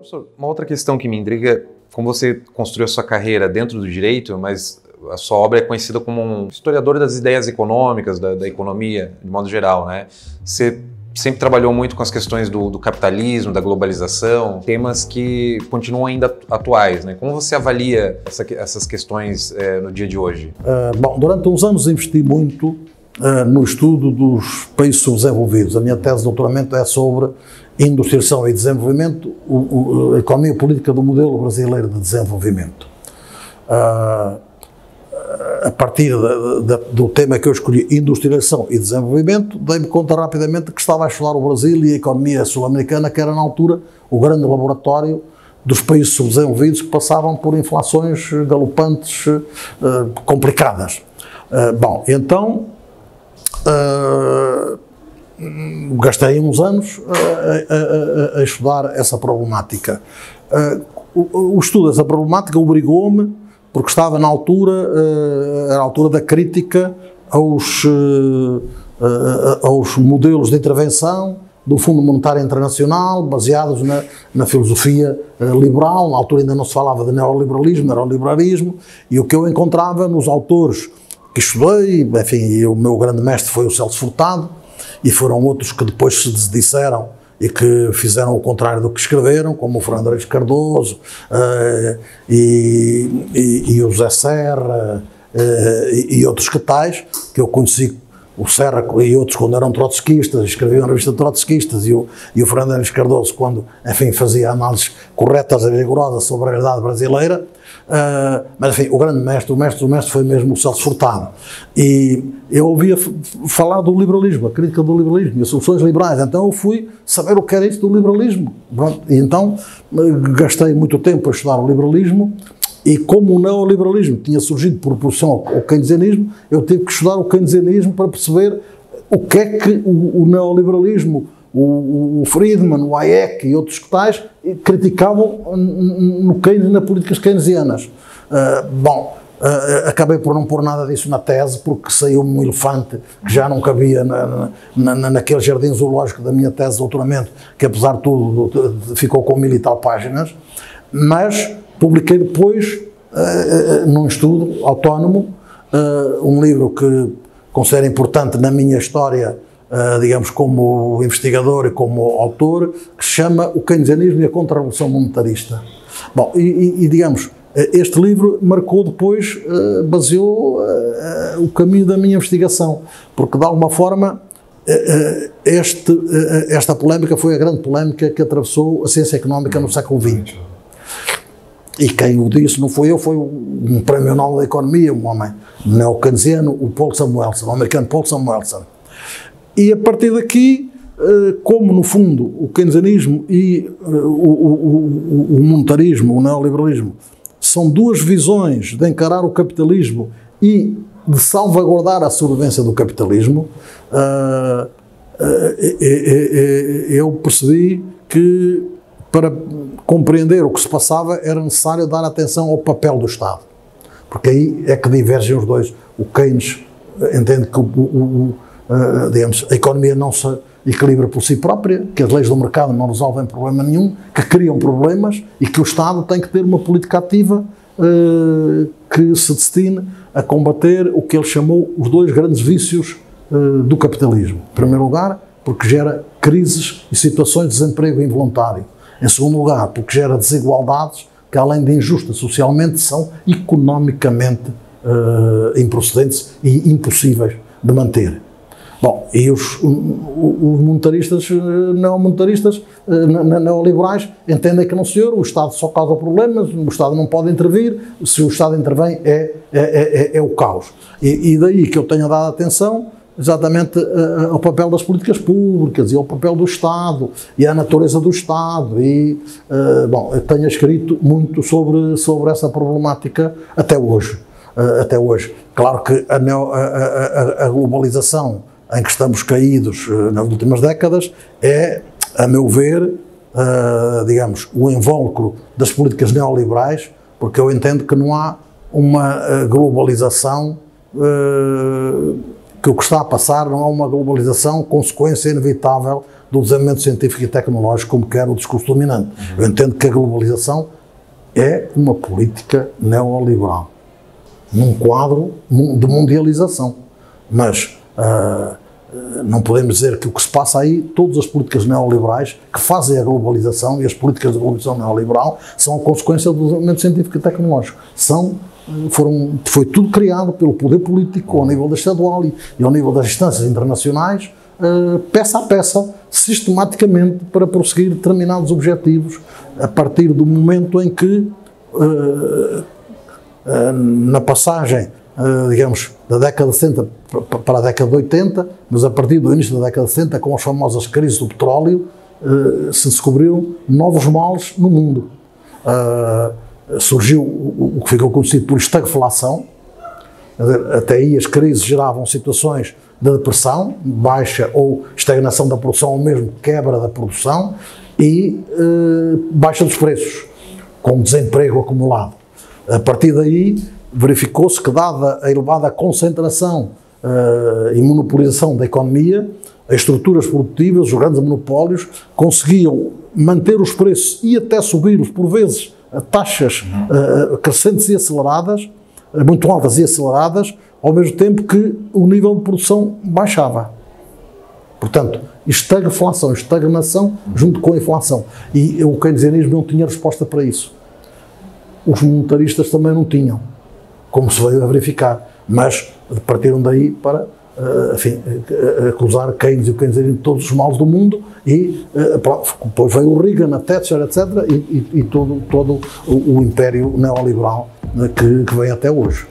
Professor, uma outra questão que me intriga, como você construiu a sua carreira dentro do direito, mas a sua obra é conhecida como um historiador das ideias econômicas, da, da economia, de modo geral, né? Você sempre trabalhou muito com as questões do, do, capitalismo, da globalização, temas que continuam ainda atuais. Né? Como você avalia essa, essas questões é, no dia de hoje? Uh, bom, durante uns anos investi muito uh, no estudo dos países subdesenvolvidos. A minha tese de doutoramento é sobre industrialização e desenvolvimento, o, o, a economia política do modelo brasileiro de desenvolvimento. Uh, a partir de, de, do tema que eu escolhi, industrialização e desenvolvimento, dei-me conta rapidamente que estava a estudar o Brasil e a economia sul-americana, que era na altura o grande laboratório dos países subdesenvolvidos que passavam por inflações galopantes uh, complicadas. Uh, bom, então uh, gastei uns anos a, a, a, estudar essa problemática. O, o estudo dessa problemática obrigou-me porque estava na altura, uh, a altura da crítica aos, uh, aos modelos de intervenção do Fundo Monetário Internacional, baseados na, na filosofia liberal, na altura ainda não se falava de neoliberalismo, era o liberalismo, e o que eu encontrava nos autores que estudei, enfim, o meu grande mestre foi o Celso Furtado, e foram outros que depois se disseram e que fizeram o contrário do que escreveram, como o Fernando Reis Cardoso uh, e, e, e, o José Serra uh, e, e, outros que tais, que eu conheci o Serra e outros quando eram trotskistas, escreviam na revista trotskistas, e o, e o Fernando Reis Cardoso quando, enfim, fazia análises corretas e rigorosas sobre a realidade brasileira, Uh, mas enfim, o grande mestre, o mestre do mestre foi mesmo o Celso Furtado. E eu ouvia falar do liberalismo, a crítica do liberalismo as soluções liberais. Então eu fui saber o que era isso do liberalismo. E então gastei muito tempo a estudar o liberalismo. E como o neoliberalismo tinha surgido por oposição ao keynesianismo, eu tive que estudar o keynesianismo para perceber o que é que o, o neoliberalismo o, o Friedman, o Hayek e outros que tais criticavam no Keynes nas políticas keynesianas. Uh, bom, uh, acabei por não pôr nada disso na tese, porque saiu um elefante que já não cabia na, na, naquele jardim zoológico da minha tese de doutoramento, que apesar de tudo ficou com mil e tal páginas, mas publiquei depois, uh, num estudo autónomo, um livro que considero importante na minha história digamos, como investigador e como autor, que se chama O Keynesianismo e a Contra-Revolução Monetarista. Bom, e, e, digamos, este livro marcou depois, baseou o caminho da minha investigação, porque de alguma forma este, esta polémica foi a grande polémica que atravessou a ciência económica no século XX. E quem o disse não foi eu, foi um prémio Nobel da Economia, um homem neo-keynesiano, o Paul Samuelson, o americano Paul Samuelson. E a partir daqui, eh, como no fundo o keynesianismo e eh, o, o, o, monetarismo, o neoliberalismo, são duas visões de encarar o capitalismo e de salvaguardar a sobrevivência do capitalismo, eh, eu percebi que para compreender o que se passava era necessário dar atenção ao papel do Estado. Porque aí é que divergem os dois. O Keynes entende que o, o uh, digamos, a economia não se equilibra por si própria, que as leis do mercado não resolvem problema nenhum, que criam problemas e que o Estado tem que ter uma política ativa uh, que se destine a combater o que ele chamou os dois grandes vícios uh, do capitalismo. Em primeiro lugar, porque gera crises e situações de desemprego involuntário. Em segundo lugar, porque gera desigualdades que, além de injustas socialmente, são economicamente uh, improcedentes e impossíveis de manter. Bom, e os, os monetaristas, eh, não monetaristas, eh, neoliberais, entendem que não, senhor, o Estado só causa problemas, o Estado não pode intervir, se o Estado intervém é, é, é, é, é o caos. E, e, daí que eu tenha dado atenção exatamente uh, ao papel das políticas públicas e ao papel do Estado e à natureza do Estado e, uh, bom, eu tenho escrito muito sobre, sobre essa problemática até hoje. Uh, até hoje. Claro que a, neo, a, a, a globalização em que estamos caídos nas últimas décadas é, a meu ver, digamos, o invólucro das políticas neoliberais, porque eu entendo que não há uma globalização que o que está a passar não é uma globalização consequência inevitável do desenvolvimento científico e tecnológico, como quer o discurso dominante. Eu entendo que a globalização é uma política neoliberal, num quadro de mundialização. Mas uh, não podemos dizer que o que se passa aí, todas as políticas neoliberais que fazem a globalização e as políticas de globalização neoliberal são consequência do desenvolvimento científico e tecnológico. São, foram, foi tudo criado pelo poder político ao nível da estadual e, e ao nível das instâncias internacionais, uh, peça a peça, sistematicamente para prosseguir determinados objetivos a partir do momento em que, uh, uh, na passagem eh, digamos, da década de 70 para a década de 80, mas a partir do início da década de 70, com as famosas crises do petróleo, eh, se descobriram novos males no mundo. Eh, surgiu o que ficou conhecido por estagflação, até aí as crises geravam situações de depressão, baixa ou estagnação da produção, ou mesmo quebra da produção, e baixa dos preços, com desemprego acumulado. A partir daí, verificou-se que, dada a elevada concentração uh, e monopolização da economia, as estruturas produtivas, os grandes monopólios, conseguiam manter os preços e até subir-os, por vezes, taxas uh, crescentes e aceleradas, uh, muito altas e aceleradas, ao mesmo tempo que o nível de produção baixava. Portanto, estagflação, estagnação junto com a inflação. E o keynesianismo não tinha resposta para isso. Os monetaristas também não tinham como se veio a verificar. Mas partiram daí para enfim, uh, acusar Keynes e o Keynesianismo de todos os males do mundo e depois veio o Reagan, a Thatcher, etc. e, e, e todo, todo o, o império neoliberal que, que vem até hoje.